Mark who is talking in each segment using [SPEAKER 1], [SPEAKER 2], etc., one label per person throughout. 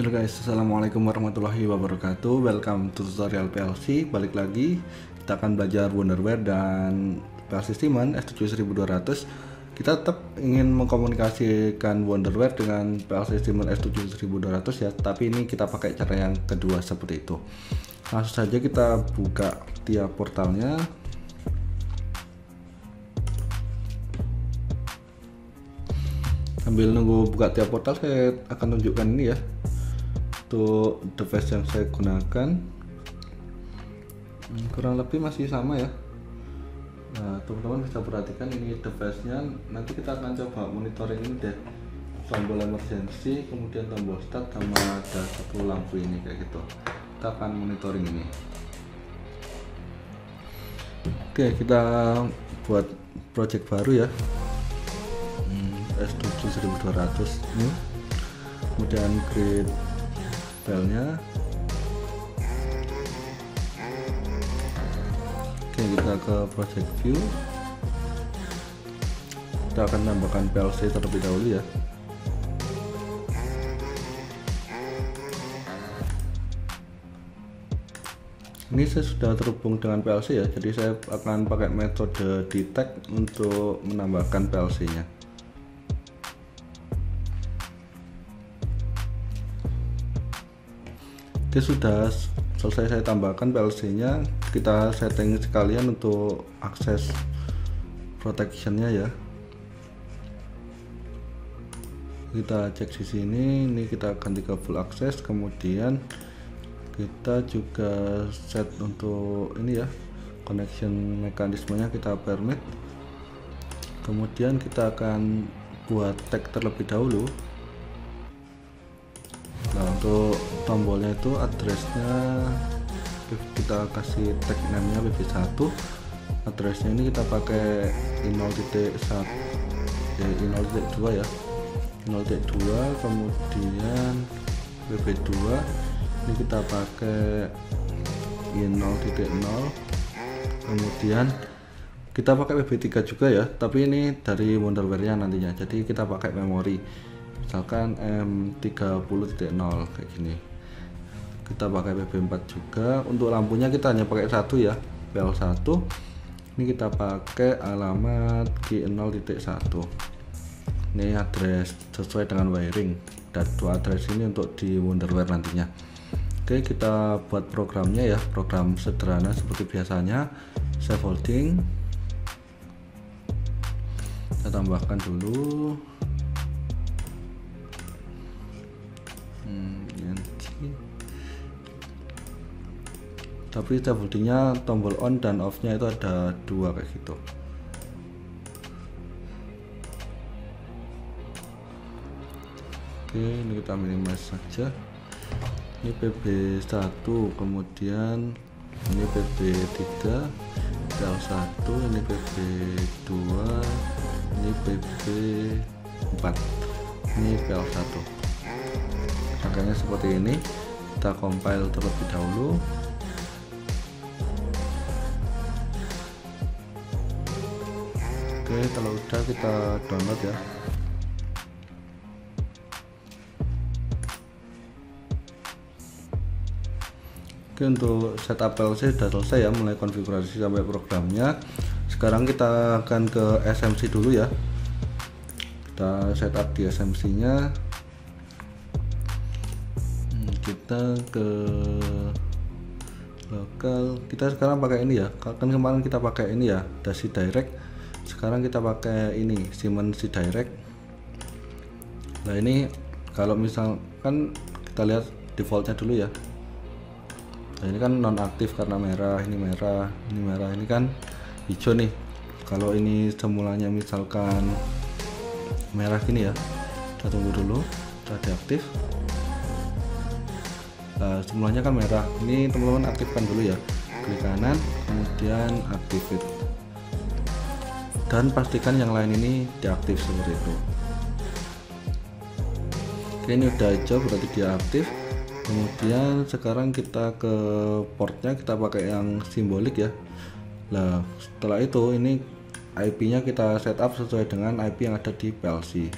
[SPEAKER 1] Halo guys, assalamualaikum warahmatullahi wabarakatuh. Welcome to tutorial PLC. Balik lagi, kita akan belajar Wonderware dan PLC Siemens S7 1200. Kita tetap ingin mengkomunikasikan Wonderware dengan PLC Siemens S7 1200 ya, tapi ini kita pakai cara yang kedua seperti itu. Langsung saja kita buka tiap portalnya. Sambil nunggu buka tiap portal, saya akan tunjukkan ini ya untuk device yang saya gunakan hmm, kurang lebih masih sama ya. Nah teman-teman bisa perhatikan ini device nya nanti kita akan coba monitoring ini deh. Tombol emergency kemudian tombol start sama ada satu lampu ini kayak gitu. Kita akan monitoring ini. Oke kita buat project baru ya. Hmm, S7 1200 ini. Kemudian create filenya oke kita ke project view. Kita akan tambahkan PLC terlebih dahulu ya. Ini saya sudah terhubung dengan PLC ya jadi saya akan pakai metode detect untuk menambahkan PLC nya Oke sudah selesai saya tambahkan PLC nya kita setting sekalian untuk akses protectionnya ya. Kita cek di sini ini kita ganti ke full access. Kemudian kita juga set untuk ini ya connection mekanismenya kita permit. Kemudian kita akan buat tag terlebih dahulu nah untuk tombolnya itu addressnya kita kasih tag name nya pp1 addressnya ini kita pakai i0.1 eh, i0.2 ya. 0.2 kemudian pp2 ini kita pakai i0.0 kemudian kita pakai pp3 juga ya. Tapi ini dari wonderware nya nantinya. Jadi kita pakai memori misalkan M30.0 kayak gini. Kita pakai PB4 juga. Untuk lampunya kita hanya pakai satu ya. PL1 ini kita pakai alamat G0.1 ini address sesuai dengan wiring. Dan dua address ini untuk di Wonderware nantinya. Oke kita buat programnya ya. Program sederhana seperti biasanya. Save holding. Kita tambahkan dulu tapi tabuldinya tombol on dan off nya itu ada dua kayak gitu. Oke ini kita minimize saja. Ini PB1 kemudian ini PB3 PL1 ini PB2 ini PB4 ini PL1 rangkaiannya seperti ini. Kita compile terlebih dahulu. Oke kalau udah kita download ya. Oke untuk setup PLC sudah selesai ya mulai konfigurasi sampai programnya. Sekarang kita akan ke SMC dulu ya. Kita setup di SMC nya kita ke lokal. Kita sekarang pakai ini ya. Kan kemarin kita pakai ini ya dasi direct. Sekarang kita pakai ini Siemens Direct. Nah ini kalau misalkan kita lihat defaultnya dulu ya. Nah ini kan nonaktif karena merah ini merah ini merah. Ini kan hijau nih. Kalau ini semulanya misalkan merah gini ya. Kita tunggu dulu kita deaktif semulanya kan merah. Ini teman-teman aktifkan dulu ya. Klik kanan kemudian activate dan pastikan yang lain ini diaktif seperti itu. Oke ini udah hijau berarti dia aktif. Kemudian sekarang kita ke portnya kita pakai yang simbolik ya. Nah setelah itu ini IP nya kita setup sesuai dengan IP yang ada di PLC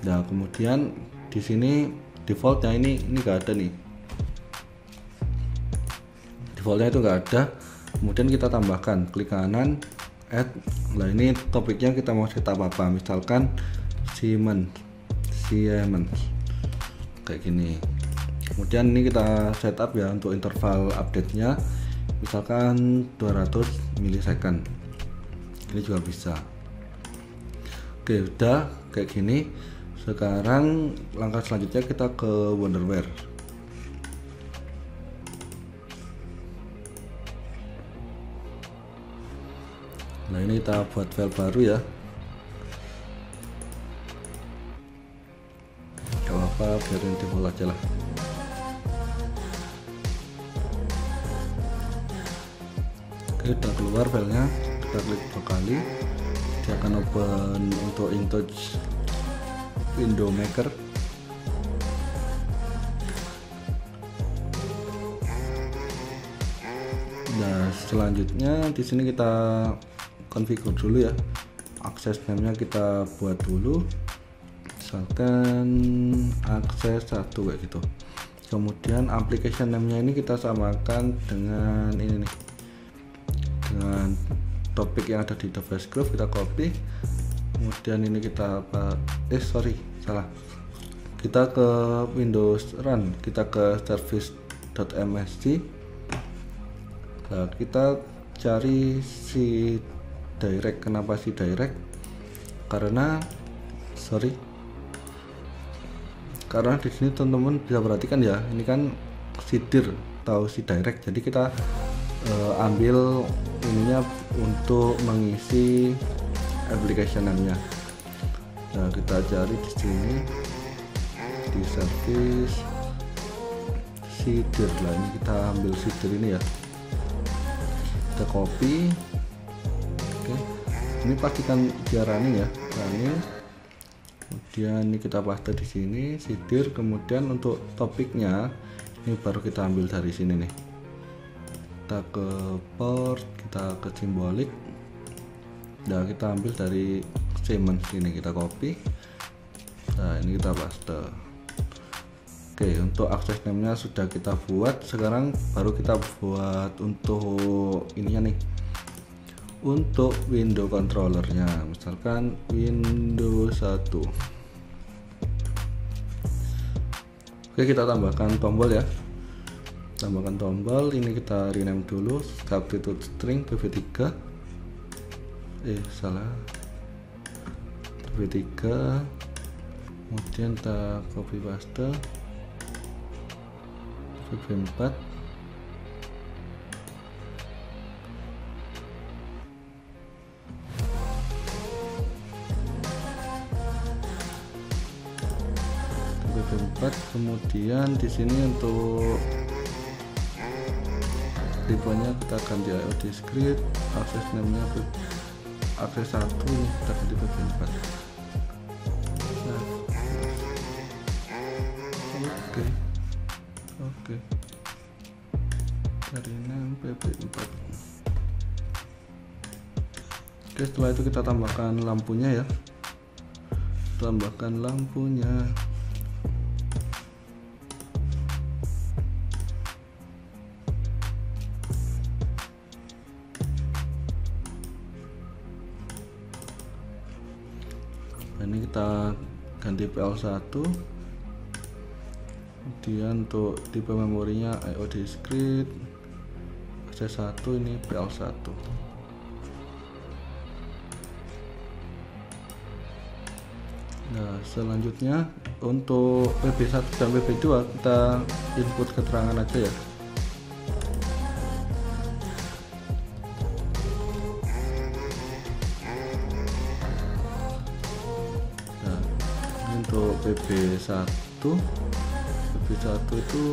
[SPEAKER 1] nah kemudian di sini defaultnya ini ini gak ada nih. Defaultnya itu nggak ada. Kemudian kita tambahkan klik kanan add. Nah ini topiknya kita mau setup apa misalkan Siemens. Siemens. Kayak gini. Kemudian ini kita setup ya untuk interval update nya misalkan 200 milisecond. Ini juga bisa. Oke udah. Kayak gini sekarang langkah selanjutnya kita ke Wonderware. Nah ini kita buat file baru ya. Gak apa-apa biarin default aja lah. Oke udah keluar filenya. Kita klik dua kali. Dia akan open untuk InTouch window maker nah selanjutnya di sini kita configure dulu ya. Akses namanya kita buat dulu. Misalkan akses satu kayak gitu. Kemudian application namanya ini kita samakan dengan ini nih. Dengan topik yang ada di device group kita copy. Kemudian ini kita eh sorry salah. Kita ke Windows Run. Kita ke service.msc nah, kita cari si direct. Kenapa si direct? Karena sorry. Karena di sini teman-teman bisa perhatikan ya ini kan sidir tahu si direct. Jadi kita uh, ambil ininya untuk mengisi applicationnya nah kita cari di sini di service sidir lah. Ini kita ambil sidir ini ya. Kita copy oke. Ini pastikan dia running ya running. Kemudian ini kita paste di sini sidir kemudian untuk topiknya ini baru kita ambil dari sini nih. Kita ke port kita ke simbolik dan kita ambil dari Siemens ini kita copy. Nah ini kita paste oke untuk akses namanya sudah kita buat. Sekarang baru kita buat untuk ininya nih. Untuk window controllernya misalkan Windows 1 oke kita tambahkan tombol ya. Tambahkan tombol ini kita rename dulu. Substitute string pv3 eh salah pv3 kemudian kita copy paste. Pv4 pv4 kemudian di sini untuk tipenya kita ganti IOD script. Akses namanya akses satu kita ganti bagian 4 oke. Oke. Dari 6 pp4 oke setelah itu kita tambahkan lampunya ya. Tambahkan lampunya ini kita ganti PL1 kemudian untuk tipe memorinya IO discrete. C1 ini PL1 nah selanjutnya untuk PB1 dan PB2 kita input keterangan aja ya untuk PB1 PB1 itu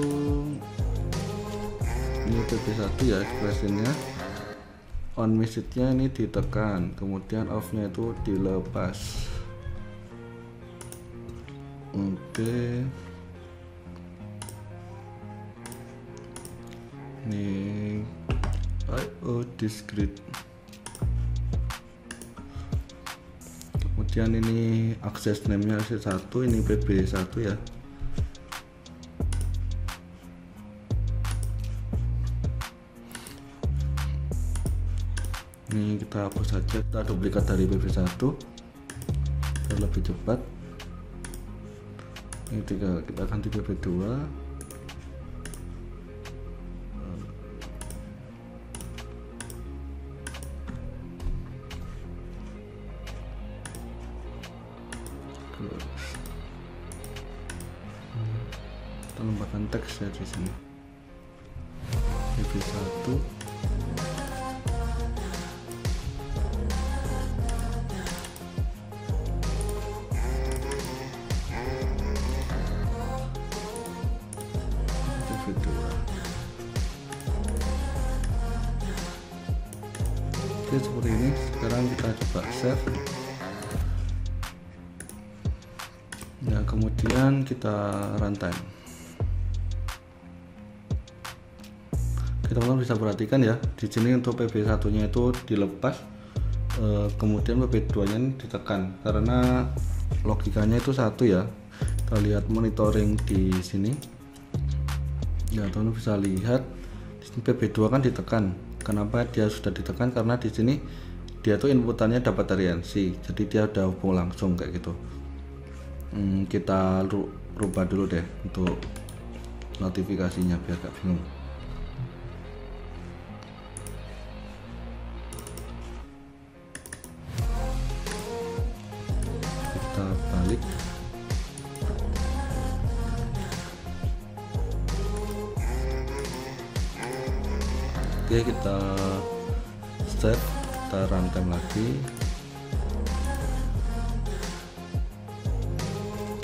[SPEAKER 1] ini PB1 ya expressionnya on message-nya ini ditekan kemudian off-nya itu dilepas. Oke. Ini IO discrete kemudian ini akses name nya C1 ini PB1 ya. Ini kita hapus saja kita duplikat dari PB1 biar lebih cepat. Ini tinggal kita ganti PB2 ya di sini PV1 oke seperti ini. Sekarang kita coba save. Nah kemudian kita runtime kita teman bisa perhatikan ya di sini untuk PB 1 nya itu dilepas eh, kemudian PB 2 nya ditekan. Karena logikanya itu satu ya. Kita lihat monitoring di sini. Ya teman bisa lihat di sini PB2 kan ditekan. Kenapa dia sudah ditekan? Karena di sini dia tuh inputannya dapat dari NC jadi dia udah hubung langsung kayak gitu. Hmm, kita rubah dulu deh untuk notifikasinya biar gak bingung oke kita set kita runtime lagi.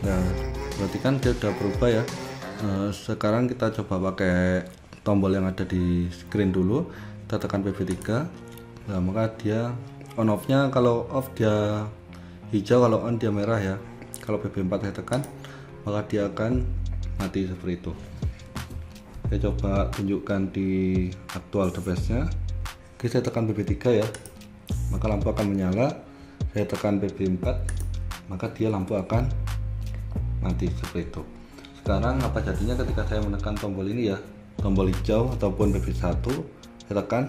[SPEAKER 1] Nah berarti kan dia udah berubah ya. Nah, sekarang kita coba pakai tombol yang ada di screen dulu. Kita tekan PV3 nah maka dia on off nya kalau off dia hijau kalau on dia merah ya. Kalau PV4 saya tekan maka dia akan mati seperti itu saya coba tunjukkan di aktual device nya oke saya tekan BB3 ya. Maka lampu akan menyala. Saya tekan BB4 maka dia lampu akan mati seperti itu. Sekarang apa jadinya ketika saya menekan tombol ini ya? Tombol hijau ataupun BB1 saya tekan.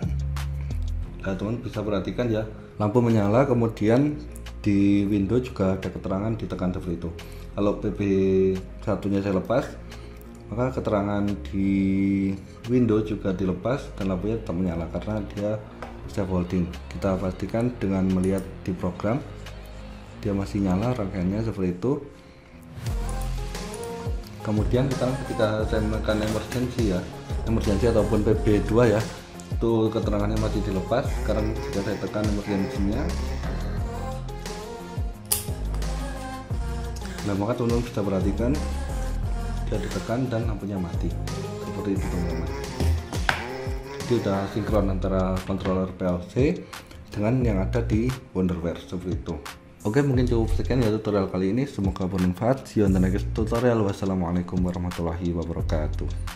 [SPEAKER 1] Nah teman bisa perhatikan ya lampu menyala kemudian di window juga ada keterangan ditekan seperti itu. Kalau BB satunya saya lepas maka keterangan di window juga dilepas dan lampunya tetap menyala karena dia step holding. Kita pastikan dengan melihat di program dia masih nyala rangkaiannya seperti itu. Kemudian kita ketika saya menekan emergency ya. Emergency ataupun PB2 ya. Itu keterangannya masih dilepas. Sekarang jika saya tekan emergency nya nah maka teman-teman bisa perhatikan ditekan dan lampunya mati. Seperti itu teman-teman. Jadi udah sinkron antara controller PLC dengan yang ada di Wonderware seperti itu. Oke mungkin cukup sekian ya tutorial kali ini. Semoga bermanfaat. See you on the next tutorial. Wassalamualaikum warahmatullahi wabarakatuh